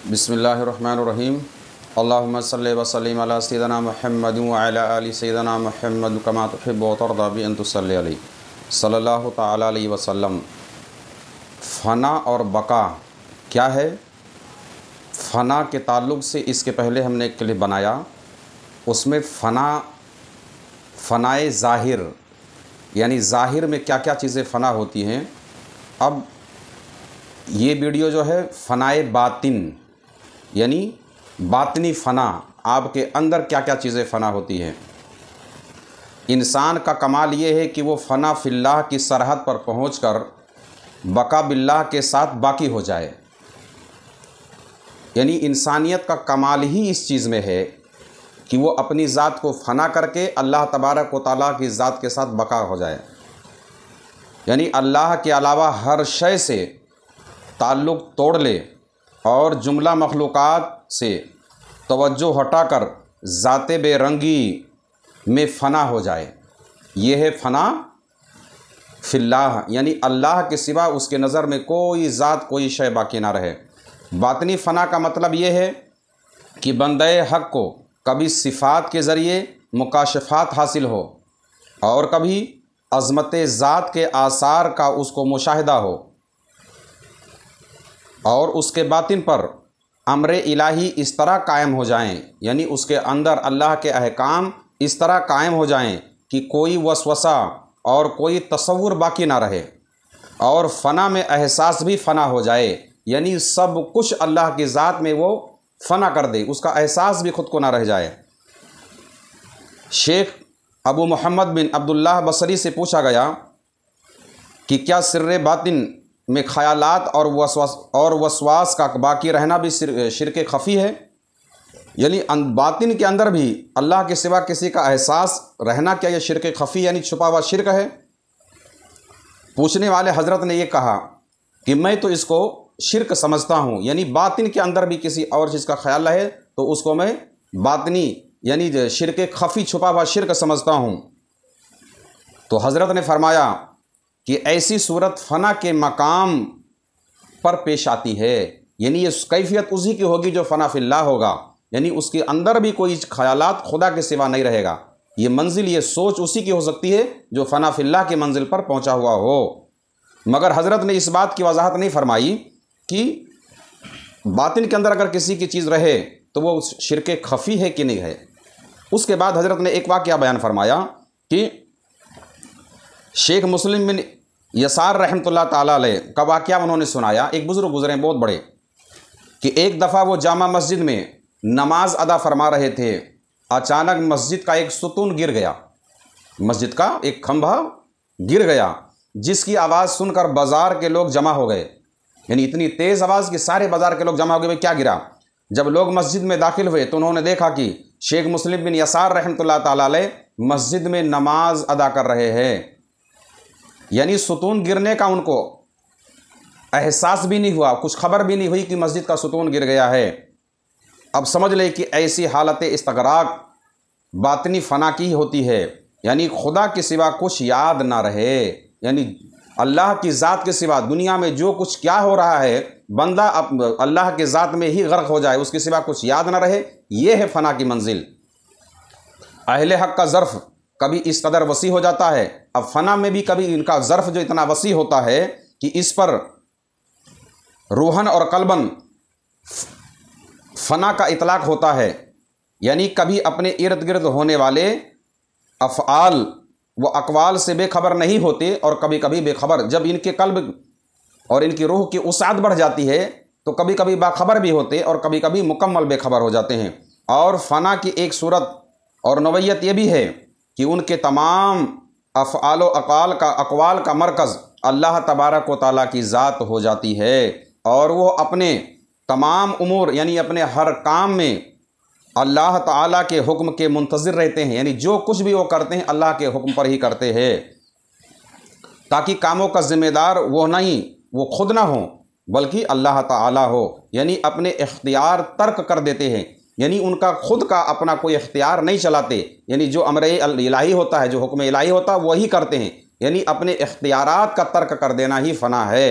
बिसमीम अल्लाहुम्मा सल्लि व सल्लिम अला सय्यिदिना मुहम्मद व अला आलि सय्यिदिना मुहम्मद कमा तुहिब्बु व तर्दा बि अन तुसल्लि अलैहि। सल्लल्लाहु तआला अलैहि वसल्लम। फ़ना और बका क्या है? फ़ना के ताल्लुक़ से इसके पहले हमने एक क्लिप बनाया। उसमें फ़ना, फ़नाए ज़ाहिर, यानी ज़ाहिर में क्या क्या चीज़ें फ़ना होती हैं। अब ये वीडियो जो है फ़नाए बातिन यानी बातनी फ़ना, आपके अंदर क्या क्या चीज़ें फ़ना होती हैं? इंसान का कमाल ये है कि वो फ़ना फ़िल्लाह की सरहद पर पहुँच कर बका बिल्लाह के साथ बाकी हो जाए। यानी इंसानियत का कमाल ही इस चीज़ में है कि वो अपनी ज़ात को फ़ना करके अल्लाह तबारक व ताली की ज़ात के साथ बका हो जाए। यानी अल्लाह के अलावा हर शय से ताल्लुक़ तोड़ ले और जुमला मखलूक़ात से तवज्जो हटाकर ज़ात बेरंगी में फ़ना हो जाए। यह है फ़ना फ़िल्लाह, यानी अल्लाह के सिवा उसके नज़र में कोई ज़ात, कोई शय बाकी ना रहे। बातनी फ़ना का मतलब ये है कि बंद हक़ को कभी सिफ़ात के ज़रिए मुकाशफ़ात हासिल हो और कभी अज़मत ज़ात के आसार का उसको मुशाहिदा हो। और उसके बातिन पर अमर इलाही इस तरह कायम हो जाएँ, यानी उसके अंदर अल्लाह के अहकाम इस तरह कायम हो जाएँ कि कोई वसवसा और कोई तस्वुर बाकी ना रहे और फ़ना में एहसास भी फ़ना हो जाए, यानी सब कुछ अल्लाह की ज़ात में वो फ़ना कर दे, उसका एहसास भी ख़ुद को ना रह जाए। शेख अबू मोहम्मद बिन अब्दुल्लाह बसरी से पूछा गया कि क्या सिर बातिन में ख्यालात और वसवास और वसवास का बाकी रहना भी शिरक खफ़ी है। यानी बातिन के अंदर भी अल्लाह के सिवा किसी का एहसास, रहना क्या यह शिरक खफ़ी यानी छुपा हुआ शिरक है? पूछने वाले हज़रत ने यह कहा कि मैं तो इसको शिरक समझता हूँ। यानी बातिन के अंदर भी किसी और चीज़ का ख्याल रहे तो उसको मैं बातनी, यानी शिरक खफ़ी छुपा हुआ शिरक समझता हूँ। तो हज़रत ने फरमाया कि ऐसी सूरत फ़ना के मकाम पर पेश आती है। यानी ये कैफियत उसी की होगी जो फ़ना फ़िल्ला होगा। यानी उसके अंदर भी कोई ख्यालात खुदा के सिवा नहीं रहेगा। ये मंजिल, ये सोच उसी की हो सकती है जो फ़ना फ़िल्ला के मंजिल पर पहुँचा हुआ हो। मगर हज़रत ने इस बात की वजाहत नहीं फरमाई कि बातिन के अंदर अगर किसी की चीज़ रहे तो वो शिरक खफ़ी है कि नहीं है। उसके बाद हज़रत ने एक वाक़ बयान फरमाया कि शेख मुस्लिम बिन यसार रहमतुल्लाह ताला का वाक़ उन्होंने सुनाया। एक बुज़ुर्ग गुजरे, बहुत बड़े, कि एक दफ़ा वो जामा मस्जिद में नमाज़ अदा फरमा रहे थे, अचानक मस्जिद का एक सुतून गिर गया। मस्जिद का एक खंभा गिर गया, जिसकी आवाज़ सुनकर बाज़ार के लोग जमा हो गए। यानी इतनी तेज़ आवाज़ कि सारे बाज़ार के लोग जमा हो गए, भाई क्या गिरा? जब लोग मस्जिद में दाखिल हुए तो उन्होंने देखा कि शेख मुस्लिम बिन यसार रहमतुल्लाह ताला मस्जिद में नमाज़ अदा कर रहे हैं। यानी सुतून गिरने का उनको एहसास भी नहीं हुआ, कुछ खबर भी नहीं हुई कि मस्जिद का सुतून गिर गया है। अब समझ ले कि ऐसी हालत इस्तराक बातनी फ़ना की होती है। यानी खुदा के सिवा कुछ याद ना रहे। यानी अल्लाह की ज़ात के सिवा दुनिया में जो कुछ क्या हो रहा है, बंदा अब अल्लाह के ज़ात में ही गर्क हो जाए, उसके सिवा कुछ याद ना रहे। ये है फ़ना की मंजिल। अहल हक का ज़र्फ़। कभी इस कदर वसी हो जाता है। अब फ़ना में भी कभी इनका ज़र्फ़ जो इतना वसी होता है कि इस पर रूहन और कलबन फ़ना का इतलाक़ होता है। यानी कभी अपने इर्द गिर्द होने वाले अफ़ाल व अकवाल से बेखबर नहीं होते और कभी कभी बेखबर। जब इनके कल्ब और इनकी रूह की उसाद बढ़ जाती है तो कभी कभी बाखबर भी होते और कभी कभी मुकम्मल बेखबर हो जाते हैं। और फ़ना की एक सूरत और नवैयत ये भी है कि उनके तमाम अफ़ाल अकाल का, अकवाल का मरकज़ अल्लाह तबारक व ताली की ज़ात हो जाती है और वो अपने तमाम उमूर, यानी अपने हर काम में अल्लाह ताला के हुक्म के मुंतज़र रहते हैं, यानी जो कुछ भी वो करते हैं, अल्लाह के हुक्म पर ही करते हैं। ताकि कामों का ज़िम्मेदार वो नहीं, वो खुद ना हो, बल्कि अल्लाह ताला हो, यानी अपने इख्तियार तर्क कर देते हैं। यानी उनका खुद का अपना कोई इख्तियार नहीं चलाते। यानी जो अमर इलाही होता है, जो हुक्म इलाही होता है, वही करते हैं। यानी अपने इख्तियार का तर्क कर देना ही फ़ना है।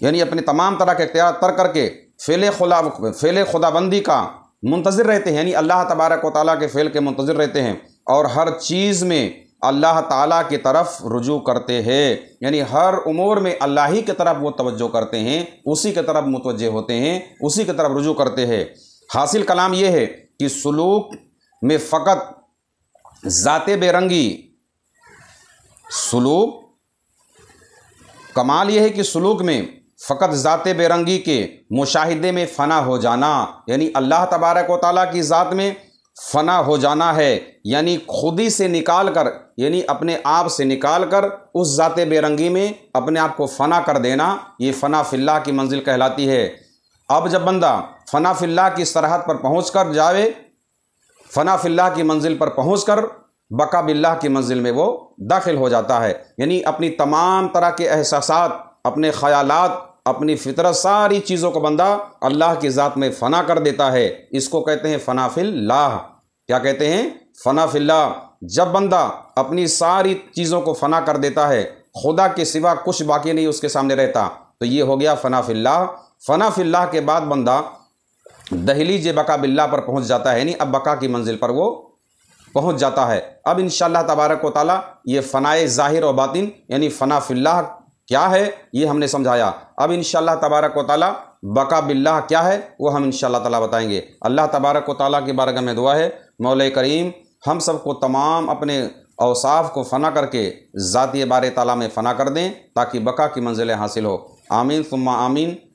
यानी अपने तमाम तरह के इख्तियार तर्क करके फ़ेल खुदा, फ़ेल खुदाबंदी का मुंतज़र रहते हैं। यानी अल्लाह तबारक व ताली के फ़ेल के मुंतज़र रहते हैं और हर चीज़ में अल्लाह ताला की तरफ़ रुजू करते हैं। यानी हर उमूर में अल्लाह ही की तरफ़ वो तवज्जो करते हैं, उसी की तरफ़ मुतवजह होते हैं, उसी की तरफ़ रुजू करते हैं। हासिल कलाम ये है कि सलूक में फ़कत ज़ात बेरंगी सलूक, कमाल यह है कि सलूक में फ़कत ज़ात बेरंगी के मुशाहिदे में फ़ना हो जाना, यानी अल्लाह तबारक व ताली की ज़ात में फ़ना हो जाना है, यानी खुदी से निकाल कर यानी अपने आप से निकाल कर उस ज़ात बेरंगी में अपने आप को फ़ना कर देना, ये फ़ना फ़िल्ला की मंजिल कहलाती है। अब जब बंदा फ़ना फ़िल्ला की सरहद पर पहुँच कर जावे, फ़ना फ़िल्ला की मंजिल पर पहुँच कर बका बिल्ला की मंजिल में वो दाखिल हो जाता है। यानी अपनी तमाम तरह के एहसास अपने ख़यालात, अपनी फितरत, सारी चीज़ों को बंदा अल्लाह की ज़ात में फ़ना कर देता है। इसको कहते हैं फ़नाफिल्लाह क्या कहते हैं? फ़नाफिल्ला जब बंदा अपनी सारी चीज़ों को फ़ना कर देता है, खुदा के सिवा कुछ बाकी नहीं उसके सामने रहता तो ये हो गया फ़नाफिल्लाह फ़नाफिल्लाह के बाद बंदा दहली जे बका बिल्ला पर पहुँच जाता है, यानी अब बका की मंजिल पर वो पहुँच जाता है। अब इन तबारक ताली ये फ़नाए ज़ाहिर और बातिन, यानी फ़नाफिल्लाह क्या है, ये हमने समझाया। अब इन तबारक ताली बका बिल्ला क्या है, वो हम इन ताला बताएँगे। अल्लाह तबारक व ताली की बारगाह में दुआ है, मौल करीम, हम सबको तमाम अपने अवसाफ को फ़ना करके ज़ाती बार ताला में फ़ना कर दें, ताकि बका की मंजिलें हासिल हो। आमीन, सुम्मा आमीन।